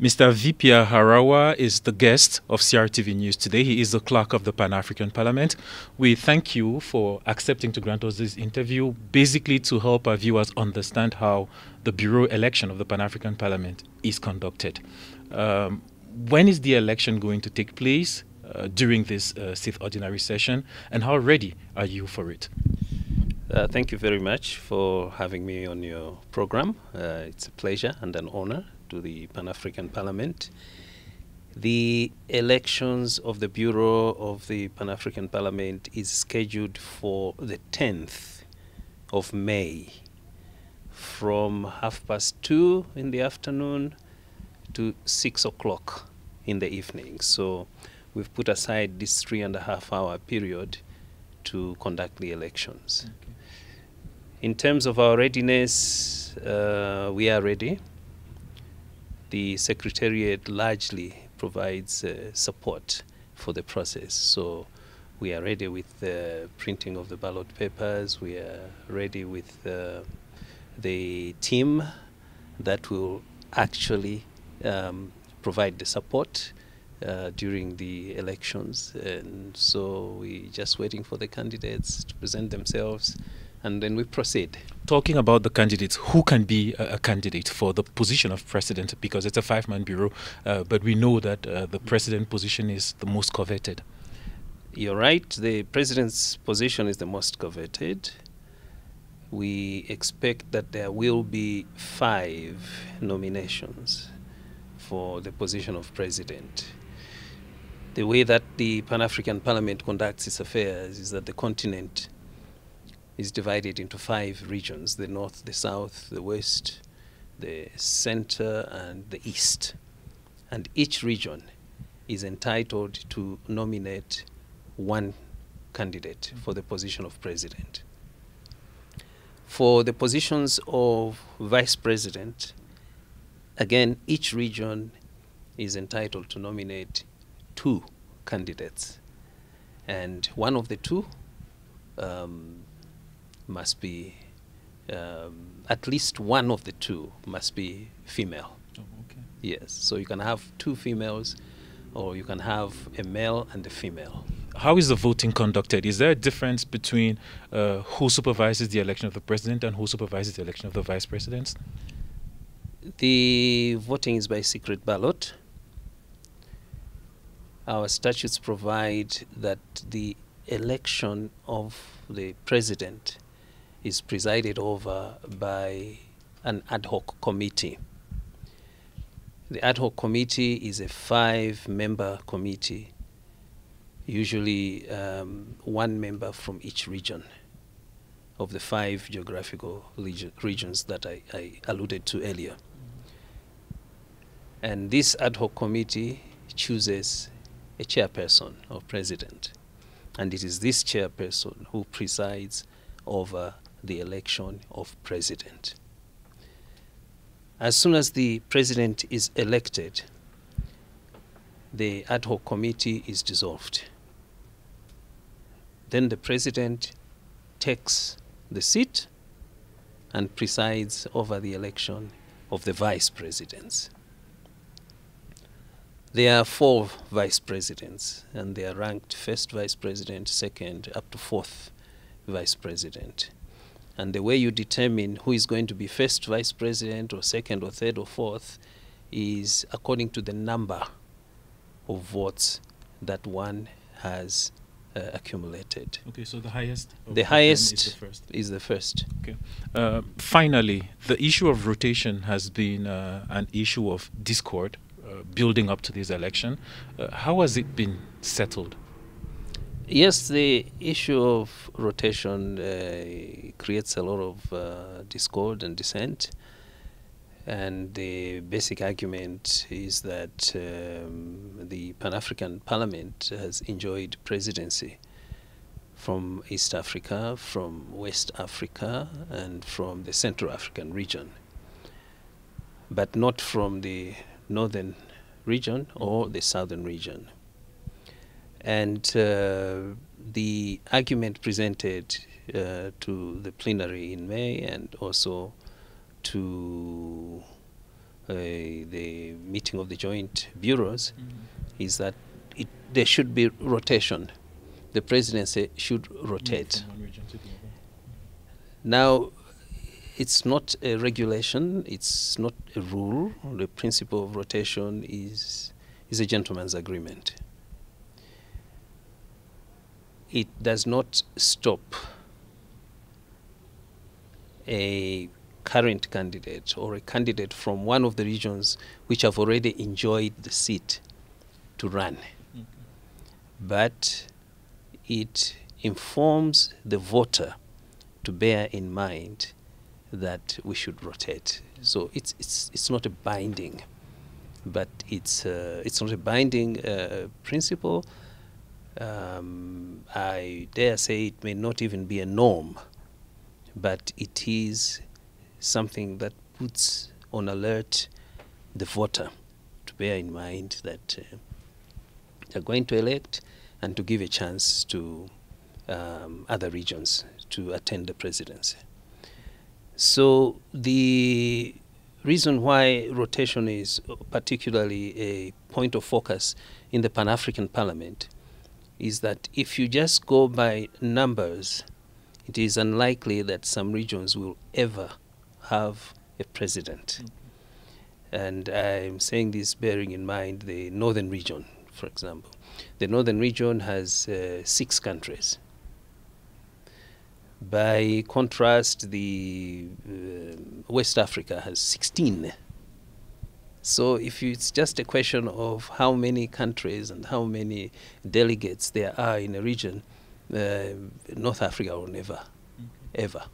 Mr. Vipya Harawa is the guest of CRTV News today. He is the clerk of the Pan African Parliament. We thank you for accepting to grant us this interview, basically to help our viewers understand how the Bureau election of the Pan African Parliament is conducted. Um, when is the election going to take place uh, during this uh, sixth ordinary session, and how ready are you for it? Uh, thank you very much for having me on your program. Uh, it's a pleasure and an honor to the Pan African Parliament. The elections of the Bureau of the Pan African Parliament is scheduled for the 10th of May from half past two in the afternoon to six o'clock in the evening. So we've put aside this three and a half hour period to conduct the elections. Okay. In terms of our readiness, uh, we are ready the Secretariat largely provides uh, support for the process. So we are ready with the printing of the ballot papers. We are ready with uh, the team that will actually um, provide the support uh, during the elections. And so we're just waiting for the candidates to present themselves and then we proceed. Talking about the candidates, who can be a, a candidate for the position of president? Because it's a five man bureau, uh, but we know that uh, the president position is the most coveted. You're right, the president's position is the most coveted. We expect that there will be five nominations for the position of president. The way that the Pan African Parliament conducts its affairs is that the continent is divided into five regions the north, the south, the west, the center, and the east. And each region is entitled to nominate one candidate for the position of president. For the positions of vice president, again, each region is entitled to nominate two candidates. And one of the two um, must be um, at least one of the two must be female. Oh, okay. Yes, so you can have two females, or you can have a male and a female. How is the voting conducted? Is there a difference between uh, who supervises the election of the president and who supervises the election of the vice presidents? The voting is by secret ballot. Our statutes provide that the election of the president is presided over by an ad hoc committee. The ad hoc committee is a five member committee, usually um, one member from each region of the five geographical regions that I, I alluded to earlier. And this ad hoc committee chooses a chairperson or president. And it is this chairperson who presides over the election of president. As soon as the president is elected, the ad hoc committee is dissolved. Then the president takes the seat and presides over the election of the vice presidents. There are four vice presidents, and they are ranked first vice president, second, up to fourth vice president. And the way you determine who is going to be first vice president or second or third or fourth is according to the number of votes that one has uh, accumulated. Okay, so the highest? The highest is the first. Is the first. Okay. Uh, finally, the issue of rotation has been uh, an issue of discord uh, building up to this election. Uh, how has it been settled? Yes, the issue of rotation uh, creates a lot of uh, discord and dissent. And the basic argument is that um, the Pan African Parliament has enjoyed presidency from East Africa, from West Africa, and from the Central African region, but not from the Northern region or the Southern region. And uh, the argument presented uh, to the plenary in May and also to uh, the meeting of the joint bureaus is that it, there should be rotation. The presidency should rotate. From one region to the other. Now, it's not a regulation, it's not a rule. The principle of rotation is, is a gentleman's agreement. It does not stop a current candidate or a candidate from one of the regions which have already enjoyed the seat to run. But it informs the voter to bear in mind that we should rotate. So it's it's it's not a binding, but it's uh, it's not a binding uh, principle. Um, I dare say it may not even be a norm, but it is something that puts on alert the voter to bear in mind that uh, they're going to elect and to give a chance to um, other regions to attend the presidency. So the reason why rotation is particularly a point of focus in the Pan African Parliament is that if you just go by numbers, it is unlikely that some regions will ever have a president. And I'm saying this bearing in mind the northern region, for example. The northern region has uh, six countries. By contrast, the uh, West Africa has 16. So if you, it's just a question of how many countries and how many delegates there are in a region, uh, North Africa will never, ever